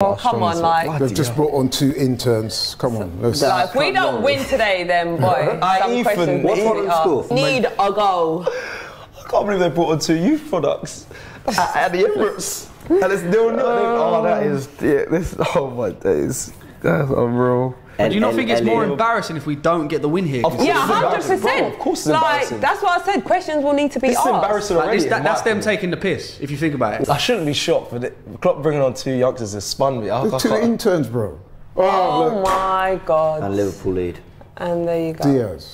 Oh, come on, like, They've just brought on two interns. Come on, let's. like if we don't win today, then boy, I some Ethan, questions what's need to wrong be school? Need a goal. I can't believe they brought on two youth products at, at the Emirates. And it's nil nil. Oh, that is yeah. This oh my days. That's unreal. Do you not think it's more embarrassing if we don't get the win here? Of course. Yeah, hundred embarrassing. Bro, percent. of course it's Like that's what I said. Questions will need to be This is asked. embarrassing Like, already. this, that, that's them taking the piss, if you think about it. I shouldn't be shocked, but it, Klopp bringing on two youngsters has spun me. I, I two can't- interns, bro. Oh, Oh look, my god. And Liverpool lead. And there you go. Diaz.